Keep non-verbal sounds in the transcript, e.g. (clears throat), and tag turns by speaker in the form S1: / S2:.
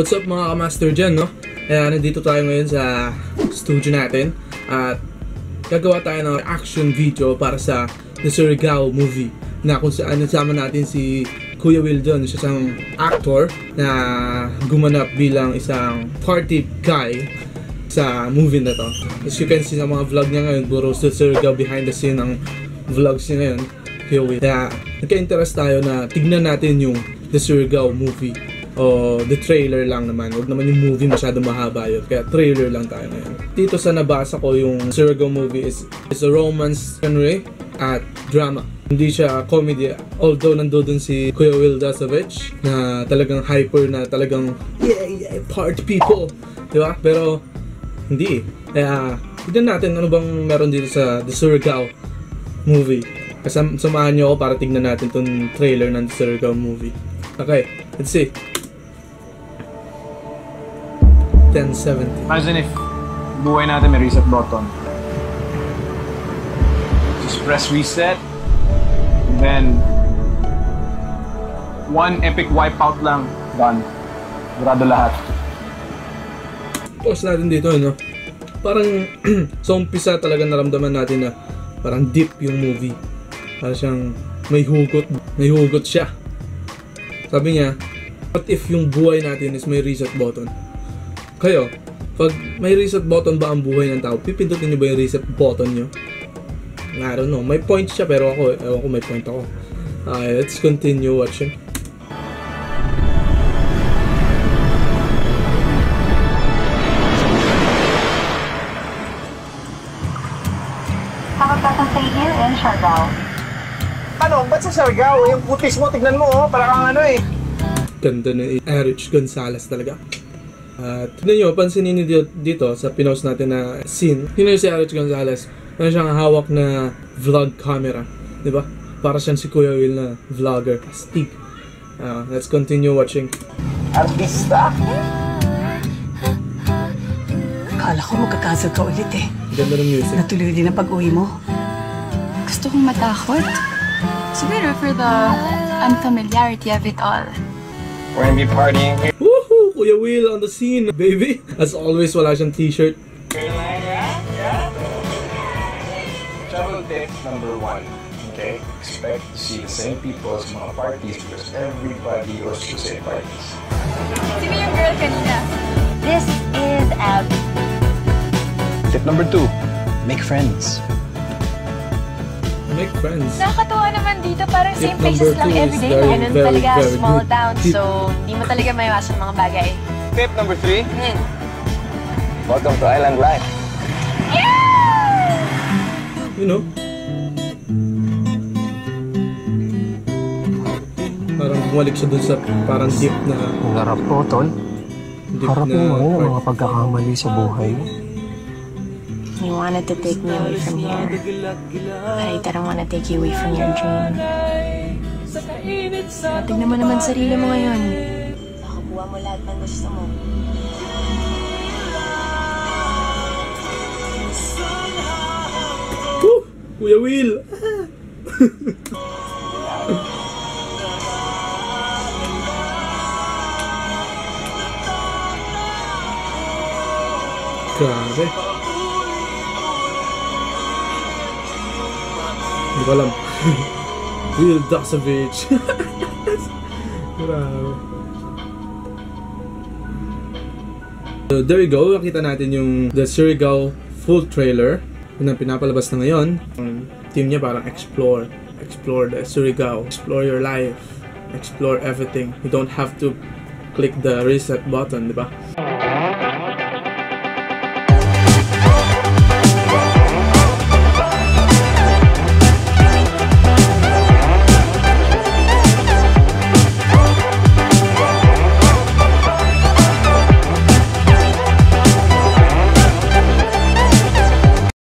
S1: what's up mga kamaster dyan, no? Kaya nandito tayo ngayon sa studio natin at gagawa tayo ng action video para sa The Surigao movie na kung saan nasama natin si Kuya Will John, siya isang actor na gumanap bilang isang party guy sa movie na to. As you can see sa mga vlog niya ngayon, puro sa Surigao behind the scene ang vlogs niya ngayon. Kuya Will. Kaya nagka-interest tayo na tignan natin yung The Surigao movie o the trailer lang naman. Huwag naman yung movie masyado mahaba yun. Kaya trailer lang tayo ngayon. Dito sa nabasa ko yung Surigao movie is, is a romance genre at drama. Hindi siya comedy. Although nandoon si Kuya Will Dasovich na talagang hyper na talagang yeah, yeah, party people. Di ba? Pero hindi. Kaya tignan natin ano bang meron dito sa The Surigao movie. Kasam samahan niyo ako para tignan natin tong trailer ng The Surigao movie. Okay, let's see. 1070.
S2: Imagine if buhay natin may reset button. Just press reset. Then, one epic wipeout lang. Done. Grado lahat.
S1: Pause natin dito, no? Parang (clears throat) sa umpisa talaga naramdaman natin na parang deep yung movie. Parang siyang may hugot, may hugot siya. Sabi niya, what if yung buhay natin is may reset button? Kayo, pag may reset button ba ang buhay ng tao, pipindutin niyo ba yung reset button niyo? I don't know. May point siya pero ako, ewan ko may point ako. Okay, let's continue watching.
S3: Stay here in Siargao.
S2: Ano? Ba't sa Siargao? Yung putis mo, tignan mo oh. Para kang ano eh.
S1: Ganda ni Erich Gonzalez talaga. At tignan nyo, pansinin nyo dito, dito sa pinost natin na scene. Tignan nyo si Erich Gonzalez. Meron siyang hawak na vlog camera. Di ba? Para siyang si Kuya Will na vlogger. Astig. Ah, let's continue watching.
S2: Artista.
S4: Akala ko magkakasal ka ulit eh.
S1: Ganda ng music.
S4: Natuloy din ang pag-uwi mo.
S5: Gusto kong matakot. Siguro for the unfamiliarity of it all.
S2: We're gonna be partying here.
S1: Woohoo! Kuya Will on the scene, baby! As always, wala siyang t-shirt.
S2: Travel tip number one. Okay? Expect to see the same people as mga parties because everybody goes to the same parties.
S5: Sino yung girl kanina?
S3: This is Abby.
S2: Tip number two. Make friends.
S1: Make friends.
S5: Nakakatuwa naman dito. Parang
S1: Tip
S5: same places
S1: number
S5: lang
S1: two is
S5: everyday.
S1: very,
S5: Ganun
S1: very,
S5: talaga,
S1: very
S5: small
S1: good.
S5: town.
S1: Tip-
S5: So, di mo talaga maiwasan mga bagay.
S2: Tip number three.
S5: Hmm.
S2: Welcome to Island Life.
S1: You know? Parang bumalik siya dun sa parang deep na
S6: Ang harap mo, Tol.
S1: deep
S6: Harap
S1: na
S6: mo mga pagkakamali sa buhay mo.
S7: You wanted to take me away from here, but I didn't want to take you away from your dream.
S5: Tignan mo naman sarili mo ngayon.
S7: Nakakuha mo lahat ng gusto mo.
S1: Kuya Will! (laughs) Grabe. Hindi ko alam. (laughs) Will Dasovich. (laughs) Grabe. So, there you go. Nakita natin yung The Surigao full trailer. Ang pinapalabas na ngayon. Ang team niya parang explore. Explore the Surigao. Explore your life. Explore everything. You don't have to click the reset button, di ba?